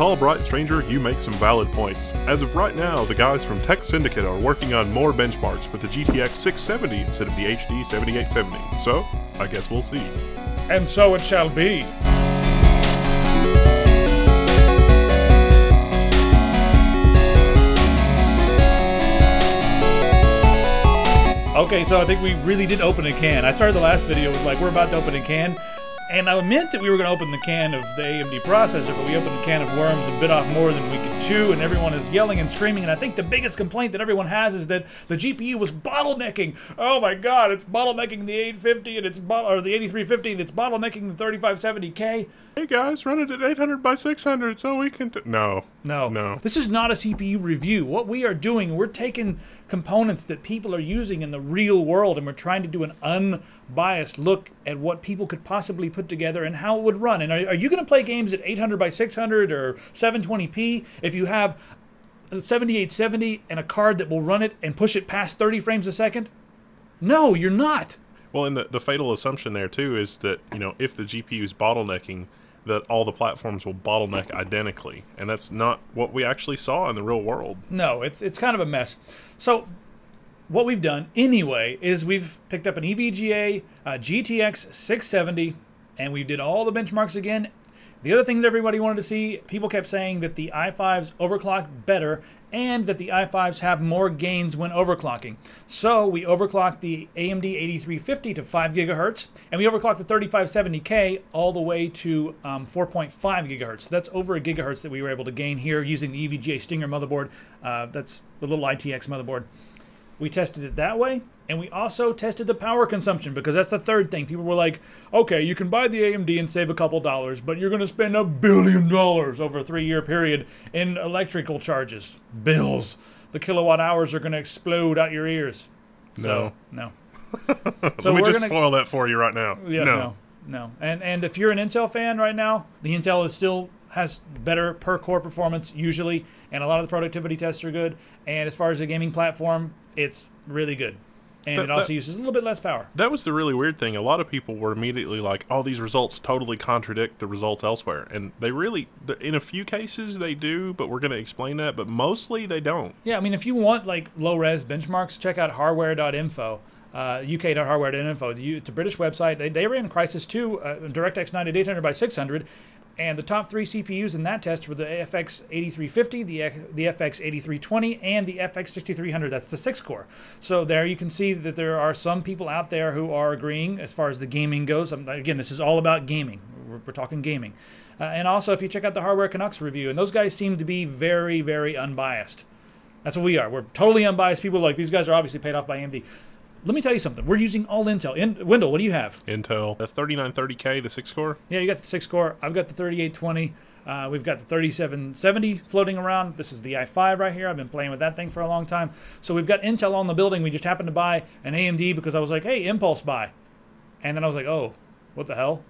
Tall, bright stranger, you make some valid points. As of right now, the guys from Tek Syndicate are working on more benchmarks with the GTX 670 instead of the HD 7870. So, I guess we'll see. And so it shall be. Okay, so I think we really did open a can. I started the last video with like, we're about to open a can. And I meant that we were going to open the can of the AMD processor, but we opened the can of worms and bit off more than we could chew, and everyone is yelling and screaming. And I think the biggest complaint that everyone has is that the GPU was bottlenecking. Oh my God, it's bottlenecking the 850 and it's bo- or the 8350 and it's bottlenecking the 3570K. Hey guys, run it at 800 by 600 so we can. T- no. No. No. This is not a CPU review. What we are doing, we're taking components that people are using in the real world and we're trying to do an unbiased look at what people could possibly put together and how it would run. And are, are you going to play games at 800 by 600 or 720p if you have a 7870 and a card that will run it and push it past 30 frames a second? No, you're not. Well, and the, the fatal assumption there, too, is that, you know, if the GPU is bottlenecking, that all the platforms will bottleneck identically. And that's not what we actually saw in the real world. No, it's it's kind of a mess. So what we've done anyway is we've picked up an EVGA uh, GTX 670 and we did all the benchmarks again. The other thing that everybody wanted to see, people kept saying that the i5s overclock better and that the i5s have more gains when overclocking. So we overclocked the AMD 8350 to 5 gigahertz, and we overclocked the 3570K all the way to um, 4.5 gigahertz. So that's over a gigahertz that we were able to gain here using the EVGA Stinger motherboard. Uh, that's the little ITX motherboard. We tested it that way, and we also tested the power consumption because that's the third thing. People were like, okay, you can buy the AMD and save a couple dollars, but you're going to spend a billion dollars over a three year period in electrical charges, bills. The kilowatt hours are going to explode out your ears. So, no. So Let me we're just gonna- spoil that for you right now. Yeah, no. no, And and if you're an Intel fan right now, the Intel is still has better per core performance usually, and a lot of the productivity tests are good. And as far as the gaming platform, it's really good, and That- it also that- uses a little bit less power. That was the really weird thing. A lot of people were immediately like, "Oh, these results totally contradict the results elsewhere," and they really, in a few cases, they do. But we're going to explain that. But mostly, they don't. Yeah, I mean, if you want like low res benchmarks, check out hardware.info. Uh, uk.hardware.info. You- It's a British website. They, they ran Crysis 2, uh, DirectX 9 at 800 by 600, and the top three CPUs in that test were the FX 8350, the, the FX 8320, and the FX 6300. That's the six core. So there you can see that there are some people out there who are agreeing as far as the gaming goes. Um, again, this is all about gaming. We're, we're talking gaming. Uh, and also, if you check out the Hardware Canucks review, and those guys seem to be very, very unbiased. That's what we are. We're totally unbiased people. Like these guys are obviously paid off by AMD. Let me tell you something. We're using all Intel. In, Wendell, what do you have? Intel, the 3930K, the six core. Yeah, you got the six core. I've got the 3820. Uh, we've got the 3770 floating around. This is the i5 right here. I've been playing with that thing for a long time. So we've got Intel on the building. We just happened to buy an AMD because I was like, hey, impulse buy. And then I was like, oh, what the hell?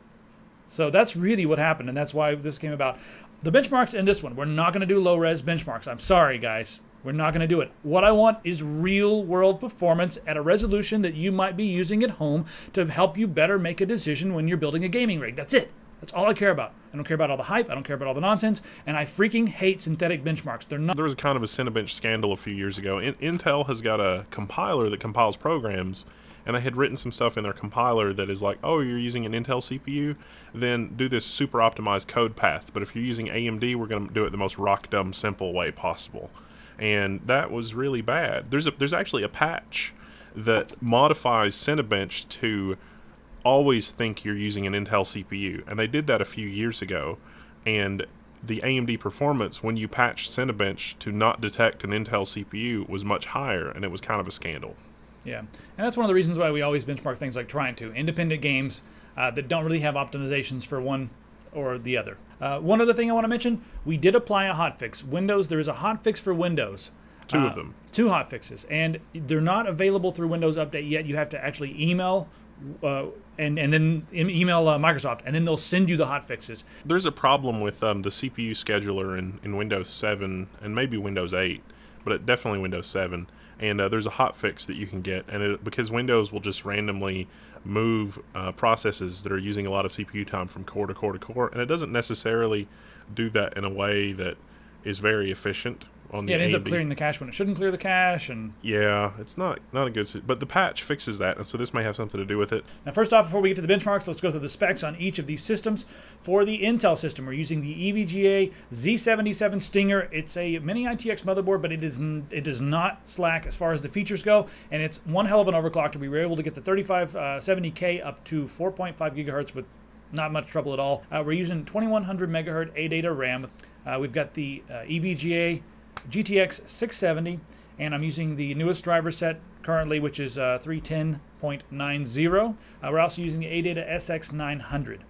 So that's really what happened, and that's why this came about. The benchmarks in this one, we're not going to do low res benchmarks. I'm sorry, guys. We're not going to do it. What I want is real world performance at a resolution that you might be using at home to help you better make a decision when you're building a gaming rig. That's it. That's all I care about. I don't care about all the hype. I don't care about all the nonsense. And I freaking hate synthetic benchmarks. They're not. There was kind of a Cinebench scandal a few years ago. In- Intel has got a compiler that compiles programs, and I had written some stuff in their compiler that is like, oh, you're using an Intel CPU, then do this super optimized code path. But if you're using AMD, we're going to do it the most rock dumb simple way possible. And that was really bad. There's a there's actually a patch that modifies Cinebench to always think you're using an Intel CPU, and they did that a few years ago. And the AMD performance when you patched Cinebench to not detect an Intel CPU was much higher, and it was kind of a scandal. Yeah, and that's one of the reasons why we always benchmark things like Trine 2 independent games uh, that don't really have optimizations for one or the other. Uh, one other thing I want to mention: we did apply a hotfix. Windows, there is a hotfix for Windows. Two Uh, of them. Two hotfixes, and they're not available through Windows Update yet. You have to actually email. Uh, and and then email uh, Microsoft, and then they'll send you the hotfixes. There's a problem with um, the CPU scheduler in, in Windows 7 and maybe Windows 8, but it, definitely Windows 7. And uh, there's a hot fix that you can get, and it, because Windows will just randomly move uh, processes that are using a lot of CPU time from core to core to core, and it doesn't necessarily do that in a way that is very efficient on the Yeah, it ends AMD. up clearing the cache when it shouldn't clear the cache. And Yeah, it's not not a good, but the patch fixes that, and so this may have something to do with it. now, first off, before we get to the benchmarks, let's go through the specs on each of these systems. For the Intel system, we're using the EVGA Z77 Stinger. It's a mini ITX motherboard, but it is it does not slack as far as the features go, and it's one hell of an overclocker. We were able to get the 3570K up to 4.5 gigahertz with not much trouble at all. Uh, we're using 2100 megahertz ADATA RAM. Uh, we've got the uh, EVGA GTX 670, and I'm using the newest driver set currently, which is uh, 310.90. Uh, we're also using the ADATA SX900.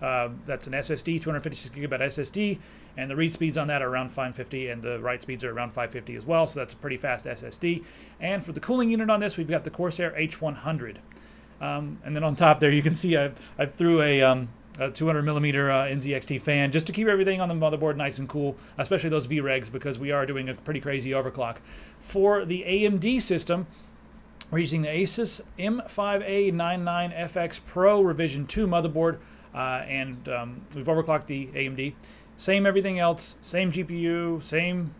Uh, that's an SSD, 256 gigabyte SSD, and the read speeds on that are around 550, and the write speeds are around 550 as well. So that's a pretty fast SSD. And for the cooling unit on this, we've got the Corsair H100. Um, and then on top there, you can see I've, I've threw a, um, a 200 millimeter uh, NZXT fan just to keep everything on the motherboard nice and cool, especially those VREGs because we are doing a pretty crazy overclock. For the AMD system, we're using the Asus M5A99FX Pro Revision 2 motherboard, uh, and um, we've overclocked the AMD. Same everything else, same GPU, same,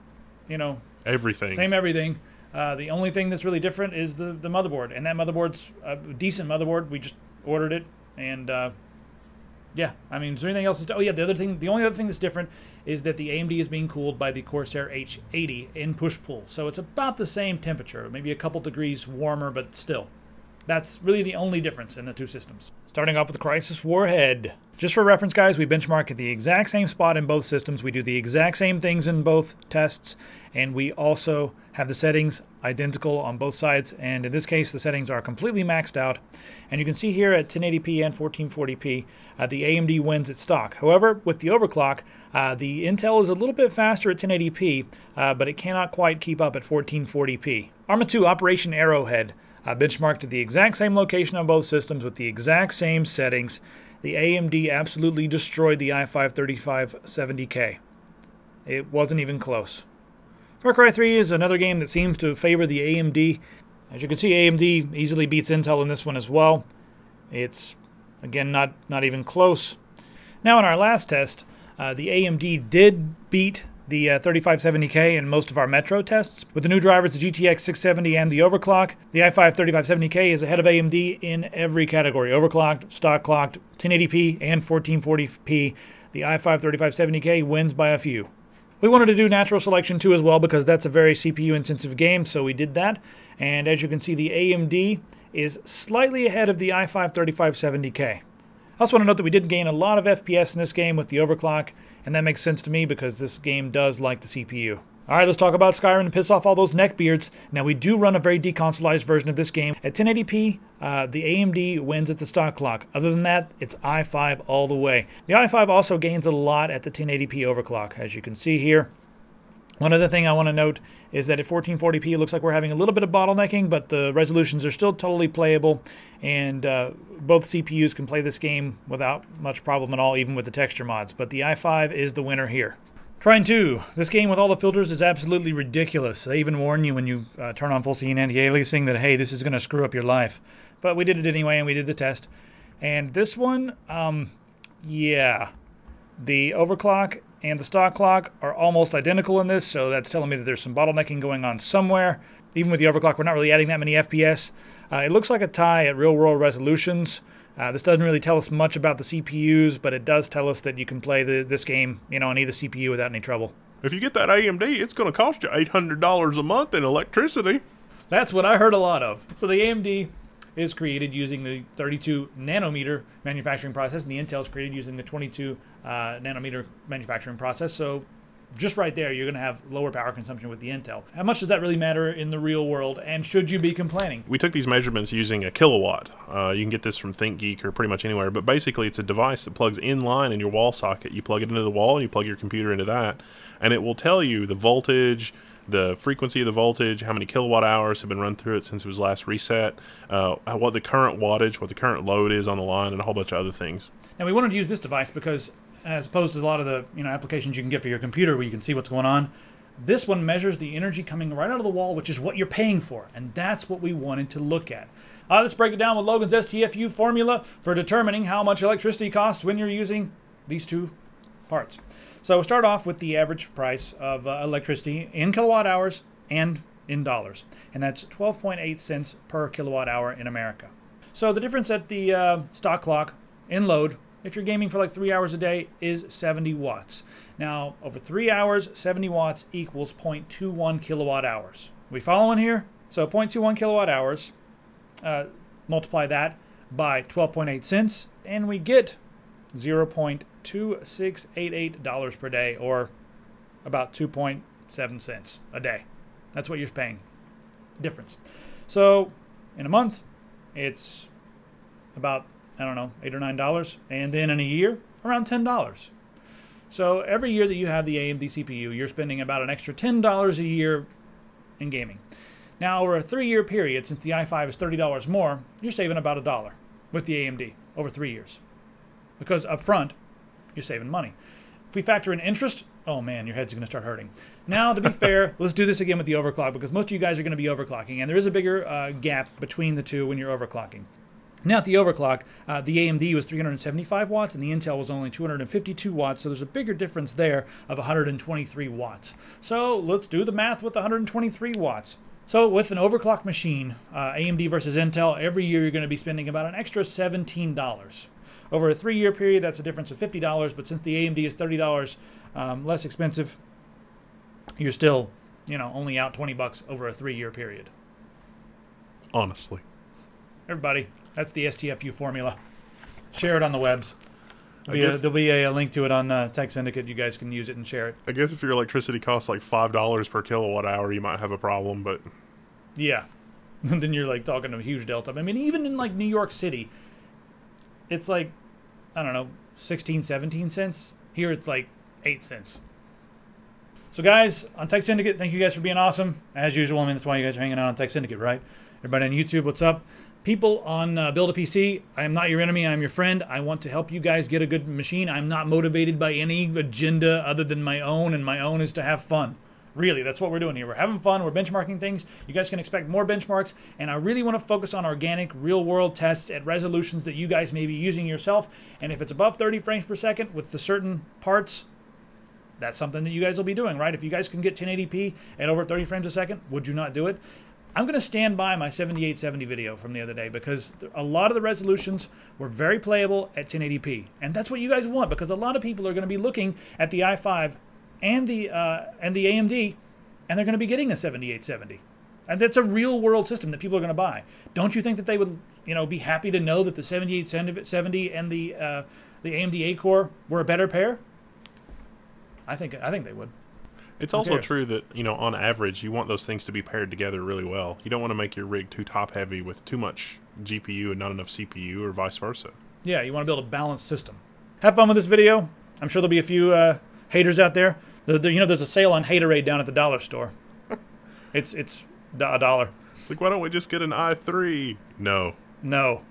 you know, Everything. same everything. Uh, the only thing that's really different is the, the motherboard, and that motherboard's a decent motherboard. We just ordered it, and uh, yeah, I mean, is there anything else? That's, oh yeah, the other thing, the only other thing that's different is that the AMD is being cooled by the Corsair H80 in push pull, so it's about the same temperature, maybe a couple degrees warmer, but still, that's really the only difference in the two systems. Starting off with the Crysis Warhead. Just for reference, guys, we benchmark at the exact same spot in both systems. We do the exact same things in both tests, and we also have the settings identical on both sides. And in this case, the settings are completely maxed out. And you can see here at 1080p and 1440p, uh, the AMD wins at stock. However, with the overclock, uh, the Intel is a little bit faster at 1080p, uh, but it cannot quite keep up at 1440p. Arma 2 Operation Arrowhead. Uh, benchmarked at the exact same location on both systems with the exact same settings. The AMD absolutely destroyed the i5 3570K. It wasn't even close. Far Cry 3 is another game that seems to favor the AMD. As you can see, AMD easily beats Intel in this one as well. It's, again, not, not even close. Now, in our last test, uh, the AMD did beat the uh, 3570K in most of our Metro tests. With the new drivers, the GTX 670 and the overclock, the i5 3570K is ahead of AMD in every category overclocked, stock clocked, 1080p, and 1440p. The i5 3570K wins by a few. We wanted to do Natural Selection 2 as well because that's a very CPU intensive game, so we did that. And as you can see, the AMD is slightly ahead of the i5 3570K. I also want to note that we did gain a lot of FPS in this game with the overclock, and that makes sense to me because this game does like the CPU. Alright, let's talk about Skyrim and piss off all those neckbeards. Now, we do run a very deconsolized version of this game. At 1080p, uh, the AMD wins at the stock clock. Other than that, it's i5 all the way. The i5 also gains a lot at the 1080p overclock, as you can see here. One other thing I want to note is that at 1440p, it looks like we're having a little bit of bottlenecking, but the resolutions are still totally playable, and uh, both CPUs can play this game without much problem at all, even with the texture mods. But the i5 is the winner here. Trine 2. This game with all the filters is absolutely ridiculous. They even warn you when you uh, turn on full scene anti-aliasing that, hey, this is going to screw up your life. But we did it anyway, and we did the test. And this one, um, yeah. The overclock and the stock clock are almost identical in this, so that's telling me that there's some bottlenecking going on somewhere. Even with the overclock, we're not really adding that many FPS. Uh, it looks like a tie at real world resolutions. Uh, this doesn't really tell us much about the CPUs, but it does tell us that you can play the, this game, you know, on either CPU without any trouble. If you get that AMD, it's going to cost you eight hundred dollars a month in electricity. That's what I heard a lot of. So the AMD is created using the 32 nanometer manufacturing process, and the Intel is created using the 22 uh, nanometer manufacturing process. So just right there, you're going to have lower power consumption with the Intel. How much does that really matter in the real world, and should you be complaining? We took these measurements using a Kill A Watt. Uh, you can get this from ThinkGeek or pretty much anywhere, but basically it's a device that plugs in line in your wall socket. You plug it into the wall, and you plug your computer into that, and it will tell you the voltage, the frequency of the voltage, how many kilowatt hours have been run through it since it was last reset, uh, what the current wattage, what the current load is on the line, and a whole bunch of other things. Now we wanted to use this device because, as opposed to a lot of the you know applications you can get for your computer where you can see what's going on, This one measures the energy coming right out of the wall, which is what you're paying for, and that's what we wanted to look at. Uh, let's break it down with Logan's STFU formula for determining how much electricity costs when you're using these two parts. So we'll start off with the average price of uh, electricity in kilowatt hours and in dollars, and that's 12.8 cents per kilowatt hour in America. So the difference at the uh, stock clock in load, if you're gaming for like three hours a day, is 70 watts. Now, over three hours, 70 watts equals 0.21 kilowatt hours. We following here? So 0.21 kilowatt hours, uh, multiply that by 12.8 cents, and we get 0.2688 dollars per day, or about 2.7 cents a day. That's what you're paying. Difference. So in a month, it's about I don't know eight or nine dollars, and then in a year, around ten dollars. So every year that you have the AMD CPU, you're spending about an extra ten dollars a year in gaming. Now, over a three-year period, since the i5 is thirty dollars more, you're saving about a dollar with the AMD over three years, because up front, you're saving money. If we factor in interest, oh man, your head's going to start hurting. Now, to be fair, let's do this again with the overclock because most of you guys are going to be overclocking, and there is a bigger uh, gap between the two when you're overclocking. Now, at the overclock, uh, the AMD was 375 watts and the Intel was only 252 watts, so there's a bigger difference there of 123 watts. So let's do the math with 123 watts. So with an overclock machine, uh, AMD versus Intel, every year you're going to be spending about an extra $17. Over a three-year period, that's a difference of $50, but since the AMD is $30 um, less expensive, you're still, you know, only out 20 bucks over a three-year period. Honestly. Everybody, that's the STFU formula. Share it on the webs. There'll be, a, there'll be a, link to it on uh, Tek Syndicate. You guys can use it and share it. I guess if your electricity costs like five dollars per kilowatt hour, you might have a problem. But Yeah. then you're like talking a huge delta. I mean, even in like New York City, it's like, I don't know, 16, 17 cents. Here it's like 8 cents. So, guys, on Tek Syndicate, thank you guys for being awesome. As usual, I mean, that's why you guys are hanging out on Tek Syndicate, right? Everybody on YouTube, what's up? People on uh, Build a PC, I am not your enemy, I'm your friend. I want to help you guys get a good machine. I'm not motivated by any agenda other than my own, and my own is to have fun. Really, that's what we're doing here. We're having fun, we're benchmarking things. You guys can expect more benchmarks, and I really want to focus on organic, real world tests at resolutions that you guys may be using yourself. And if it's above 30 frames per second with the certain parts, that's something that you guys will be doing, right? If you guys can get 1080p at over 30 frames a second, would you not do it? I'm going to stand by my 7870 video from the other day because a lot of the resolutions were very playable at 1080p, and that's what you guys want because a lot of people are going to be looking at the i5 and the uh, and the AMD, and they're going to be getting a 7870, and that's a real world system that people are going to buy. Don't you think that they would, you know, be happy to know that the 7870 and the uh, the AMD A core were a better pair? I think I think they would. It's also cares? true that you know on average you want those things to be paired together really well. You don't want to make your rig too top heavy with too much GPU and not enough CPU, or vice versa. Yeah, you want to build a balanced system. Have fun with this video. I'm sure there'll be a few uh, haters out there. The, the- you know, there's a sale on Haterade down at the dollar store. it's it's a dollar. It's like why don't we just get an i3? No, No,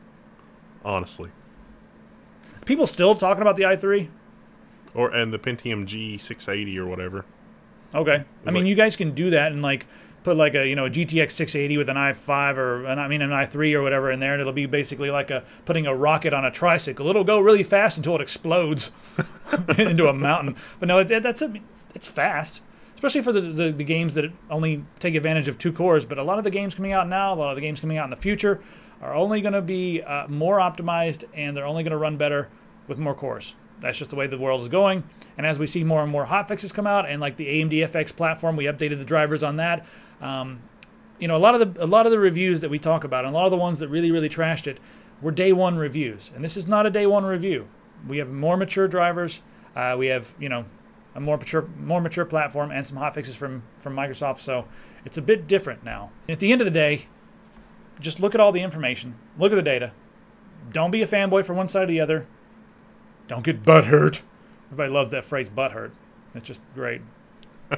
honestly. people still talking about the i3. Or and the Pentium G680 or whatever. Okay, I mean, like- you guys can do that and like put like a you know a GTX 680 with an i5 or an, I mean an i3 or whatever in there, and it'll be basically like a putting a rocket on a tricycle. It'll go really fast until it explodes into a mountain. But no, it, it- that's a, it's fast, especially for the, the the games that only take advantage of two cores. But a lot of the games coming out now, a lot of the games coming out in the future, are only going to be uh, more optimized, and they're only going to run better with more cores. That's just the way the world is going. And as we see more and more hotfixes come out, and like the AMD FX platform, we updated the drivers on that. Um, you know, a lot of the a lot of the reviews that we talk about, and a lot of the ones that really really trashed it, were day one reviews. And this is not a day one review. We have more mature drivers. Uh, we have you know a more mature more mature platform and some hotfixes from from Microsoft. So it's a bit different now. At the end of the day, just look at all the information. Look at the data. Don't be a fanboy for one side or the other. Don't get butt hurt. Everybody loves that phrase, butt hurt. It's just great.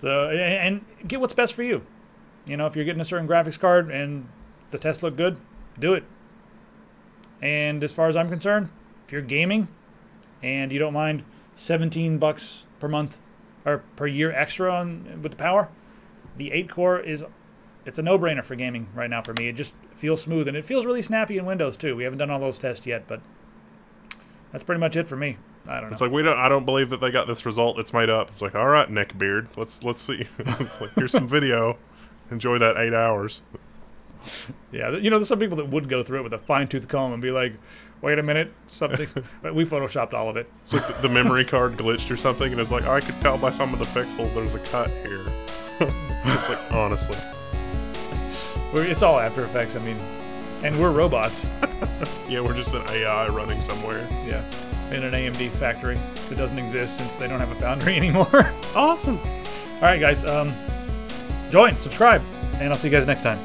so, and, and get what's best for you. You know, if you're getting a certain graphics card and the tests look good, do it. And as far as I'm concerned, if you're gaming and you don't mind 17 bucks per month or per year extra on with the power, the 8 core is it's a no-brainer for gaming right now for me. It just feels smooth and it feels really snappy in Windows too. We haven't done all those tests yet, but that's pretty much it for me. I don't know. It's like we don't. I don't believe that they got this result. It's made up. It's like, all right, neckbeard. Let's let's see. it's like here's some video. Enjoy that eight hours. Yeah, you know, there's some people that would go through it with a fine tooth comb and be like, "Wait a minute, something." but we photoshopped all of it. It's like the, the memory card glitched or something, and it's like I could tell by some of the pixels there's a cut here. it's like honestly, it's all After Effects. I mean, and we're robots. yeah, we're just an AI running somewhere. yeah, in an AMD factory that doesn't exist since they don't have a foundry anymore. Awesome. all right, guys, um, join, subscribe, and I'll see you guys next time.